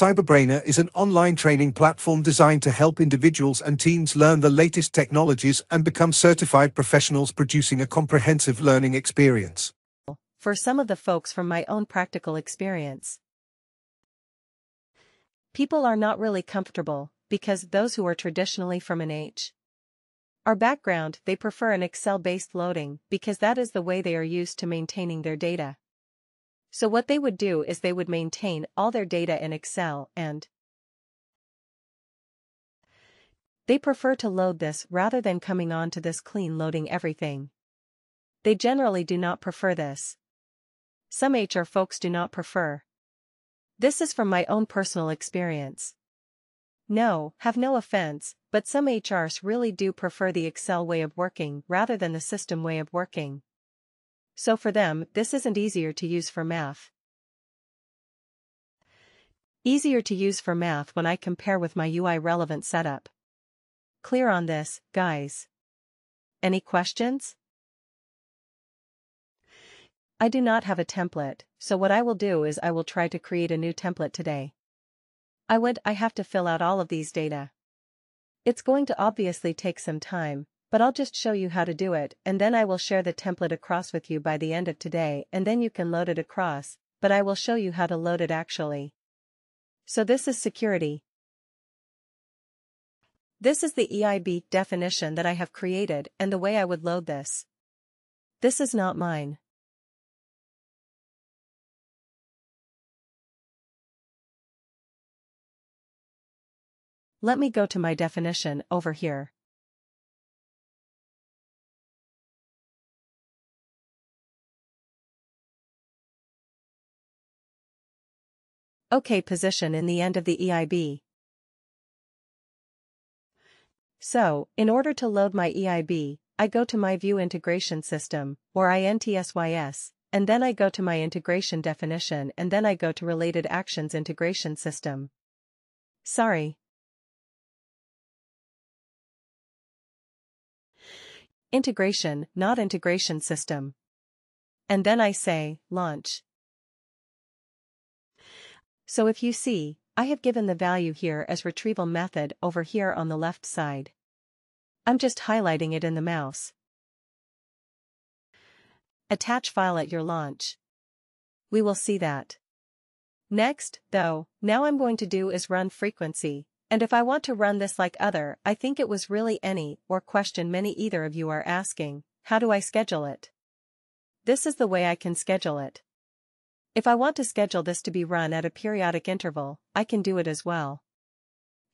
Cyberbrainer is an online training platform designed to help individuals and teams learn the latest technologies and become certified professionals producing a comprehensive learning experience. For some of the folks from my own practical experience, people are not really comfortable because those who are traditionally from an H our background, they prefer an Excel-based loading because that is the way they are used to maintaining their data. So what they would do is they would maintain all their data in Excel and they prefer to load this rather than coming on to this clean loading everything. They generally do not prefer this. Some HR folks do not prefer. This is from my own personal experience. No, have no offense, but some HRs really do prefer the Excel way of working rather than the system way of working. So for them, this isn't easier to use for math. Easier to use for math when I compare with my UI relevant setup. Clear on this, guys? Any questions? I do not have a template, so what I will do is I will try to create a new template today. I would I have to fill out all of these data. It's going to obviously take some time, but I'll just show you how to do it and then I will share the template across with you by the end of today and then you can load it across, but I will show you how to load it actually. So this is security. This is the EIB definition that I have created and the way I would load this. This is not mine. Let me go to my definition over here. OK position in the end of the EIB. So, in order to load my EIB, I go to my View Integration System, or INTSYS, and then I go to my integration definition and then I go to Related Actions Integration System. Sorry, Integration, not integration system. And then I say, launch. So if you see, I have given the value here as retrieval method over here on the left side. I'm just highlighting it in the mouse. Attach file at your launch. We will see that. Next, though, now I'm going to do is run frequency, and if I want to run this like other, I think it was really any, or question many either of you are asking, how do I schedule it? This is the way I can schedule it. If I want to schedule this to be run at a periodic interval, I can do it as well.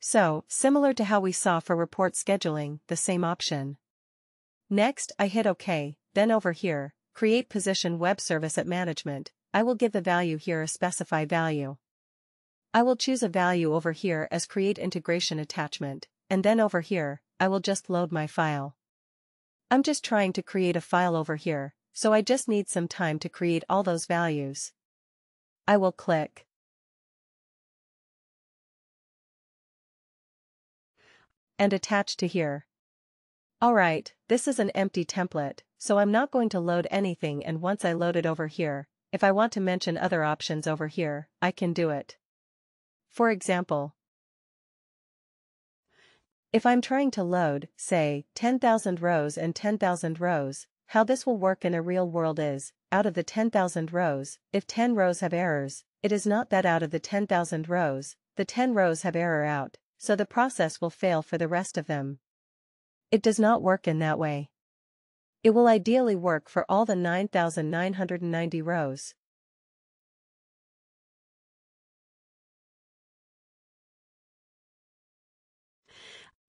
So, similar to how we saw for report scheduling, the same option. Next, I hit OK, then over here, create position web service at management, I will give the value here a specify value. I will choose a value over here as create integration attachment, and then over here, I will just load my file. I'm just trying to create a file over here, so I just need some time to create all those values. I will click. And attach to here. Alright, this is an empty template, so I'm not going to load anything and once I load it over here, if I want to mention other options over here, I can do it. For example, if I'm trying to load, say, 10,000 rows and 10,000 rows, how this will work in a real world is, out of the 10,000 rows, if 10 rows have errors, it is not that out of the 10,000 rows, the 10 rows have error out, so the process will fail for the rest of them. It does not work in that way. It will ideally work for all the 9,990 rows.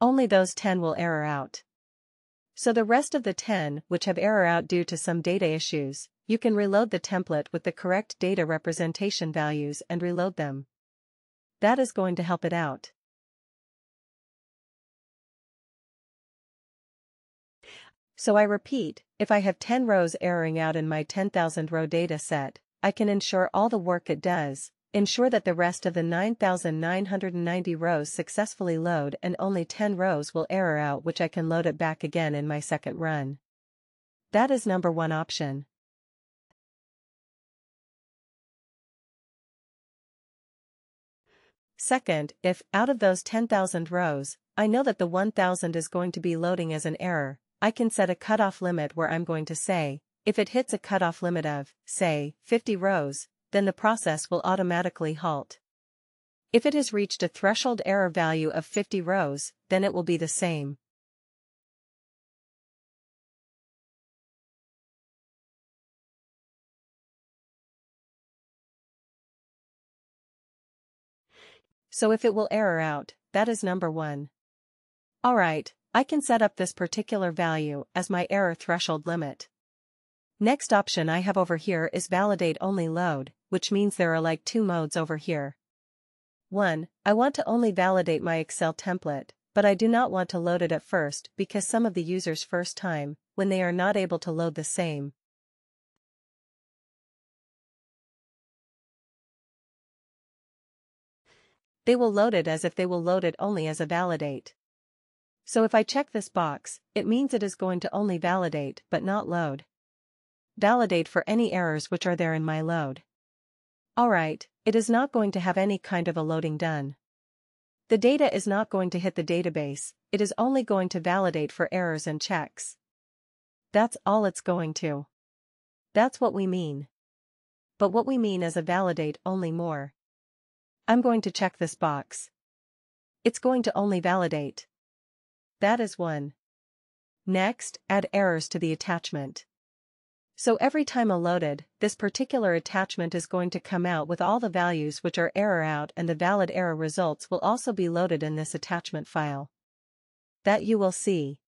only those 10 will error out. So the rest of the 10 which have error out due to some data issues, you can reload the template with the correct data representation values and reload them. That is going to help it out. So I repeat, if I have 10 rows erroring out in my 10,000 row data set, I can ensure all the work it does, Ensure that the rest of the 9,990 rows successfully load and only 10 rows will error out which I can load it back again in my second run. That is number one option. Second, if, out of those 10,000 rows, I know that the 1000 is going to be loading as an error, I can set a cutoff limit where I'm going to say, if it hits a cutoff limit of, say, 50 rows, then the process will automatically halt. If it has reached a threshold error value of 50 rows, then it will be the same. So if it will error out, that is number 1. Alright, I can set up this particular value as my error threshold limit. Next option I have over here is validate only load, which means there are like two modes over here. 1. I want to only validate my Excel template, but I do not want to load it at first because some of the user's first time, when they are not able to load the same. They will load it as if they will load it only as a validate. So if I check this box, it means it is going to only validate but not load. Validate for any errors which are there in my load. Alright, it is not going to have any kind of a loading done. The data is not going to hit the database, it is only going to validate for errors and checks. That's all it's going to. That's what we mean. But what we mean is a validate only more. I'm going to check this box. It's going to only validate. That is one. Next, add errors to the attachment. So every time a loaded, this particular attachment is going to come out with all the values which are error out and the valid error results will also be loaded in this attachment file. That you will see.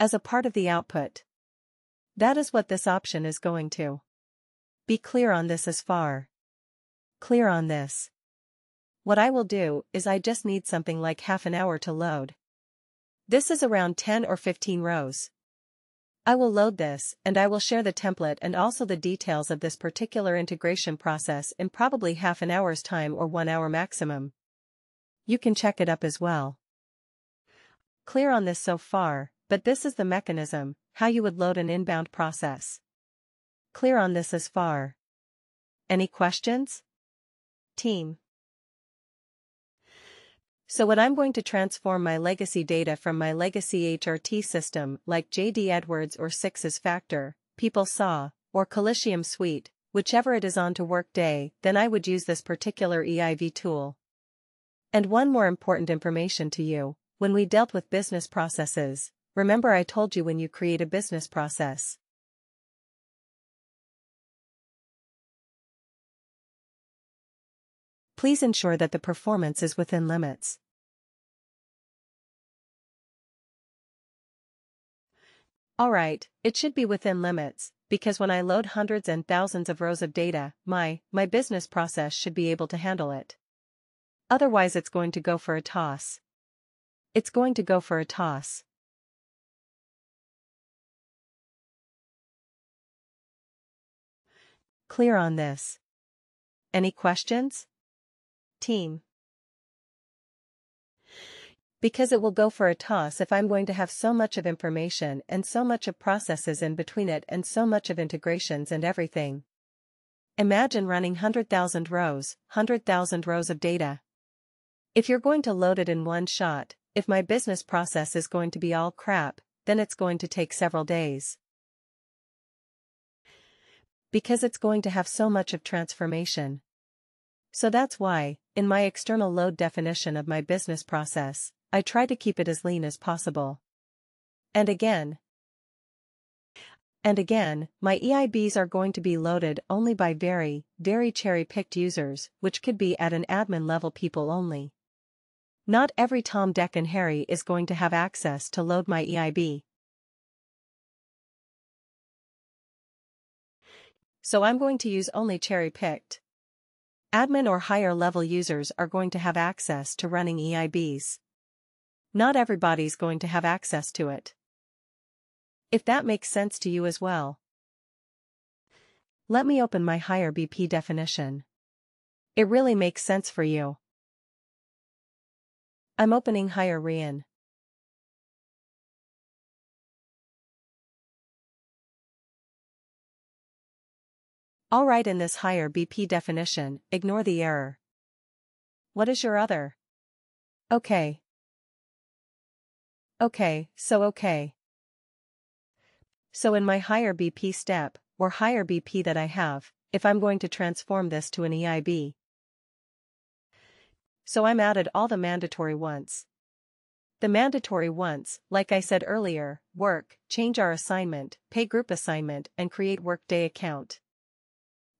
As a part of the output. That is what this option is going to. Be clear on this as far. Clear on this. What I will do is I just need something like half an hour to load. This is around 10 or 15 rows. I will load this and I will share the template and also the details of this particular integration process in probably half an hour's time or one hour maximum. You can check it up as well. Clear on this so far, but this is the mechanism, how you would load an inbound process. Clear on this as far. Any questions? Team. So what I'm going to transform my legacy data from my legacy HRT system like JD Edwards or SuccessFactor, PeopleSoft, or Coliseum Suite, whichever it is on to Workday, then I would use this particular EIB tool. And one more important information to you, when we dealt with business processes, remember I told you when you create a business process. Please ensure that the performance is within limits. Alright, it should be within limits, because when I load hundreds and thousands of rows of data, my, my business process should be able to handle it. Otherwise it's going to go for a toss. It's going to go for a toss. Clear on this. Any questions? Team because it will go for a toss if I'm going to have so much of information and so much of processes in between it and so much of integrations and everything. Imagine running 100,000 rows, 100,000 rows of data. If you're going to load it in one shot, if my business process is going to be all crap, then it's going to take several days. Because it's going to have so much of transformation. So that's why, in my external load definition of my business process, I try to keep it as lean as possible. And again. And again, my EIBs are going to be loaded only by very, very cherry-picked users, which could be at an admin level people only. Not every Tom, Dick and Harry is going to have access to load my EIB. So I'm going to use only cherry-picked. Admin or higher level users are going to have access to running EIBs. Not everybody's going to have access to it. If that makes sense to you as well. Let me open my Hire BP definition. It really makes sense for you. I'm opening higher RIAN. I'll in this Hire BP definition, ignore the error. What is your other? Okay. Okay, so okay. So in my Hire BP step, or Hire BP that I have, if I'm going to transform this to an EIB. So I'm added all the mandatory once. The mandatory ones, like I said earlier, work, change our assignment, pay group assignment, and create workday account.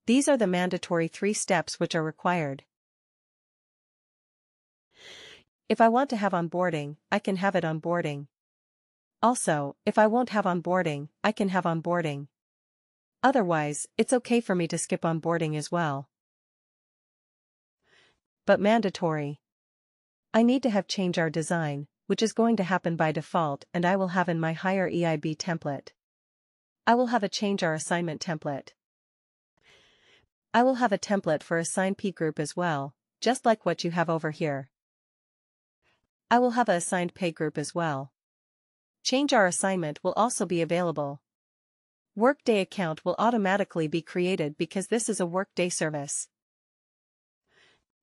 These are the mandatory three steps which are required. If I want to have onboarding, I can have it onboarding. Also, if I won't have onboarding, I can have onboarding. Otherwise, it's okay for me to skip onboarding as well. But mandatory. I need to have change our design, which is going to happen by default and I will have in my Hire EIB template. I will have a change our assignment template. I will have a template for assign pay group as well, just like what you have over here. I will have a assigned pay group as well. Change our assignment will also be available. Workday account will automatically be created because this is a Workday service.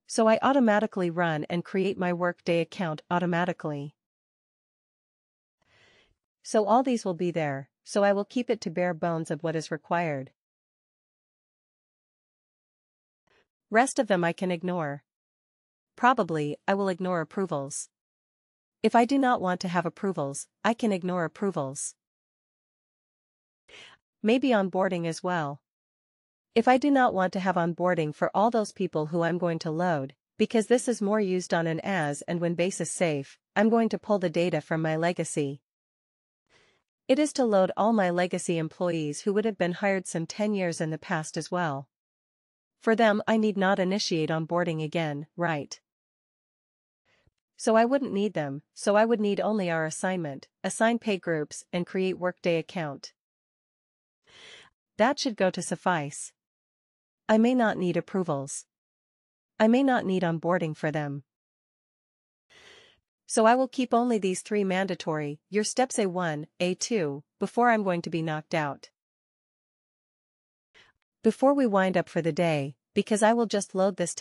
So I automatically run and create my Workday account automatically. So all these will be there, so I will keep it to bare bones of what is required. Rest of them I can ignore. Probably, I will ignore approvals. If I do not want to have approvals, I can ignore approvals. Maybe onboarding as well. If I do not want to have onboarding for all those people who I'm going to load, because this is more used on an as and when basis safe, I'm going to pull the data from my legacy. It is to load all my legacy employees who would have been hired some 10 years in the past as well. For them I need not initiate onboarding again, right? So I wouldn't need them, so I would need only our assignment, assign pay groups and create workday account. That should go to suffice. I may not need approvals. I may not need onboarding for them. So I will keep only these three mandatory, your steps A1, A2, before I'm going to be knocked out. Before we wind up for the day, because I will just load this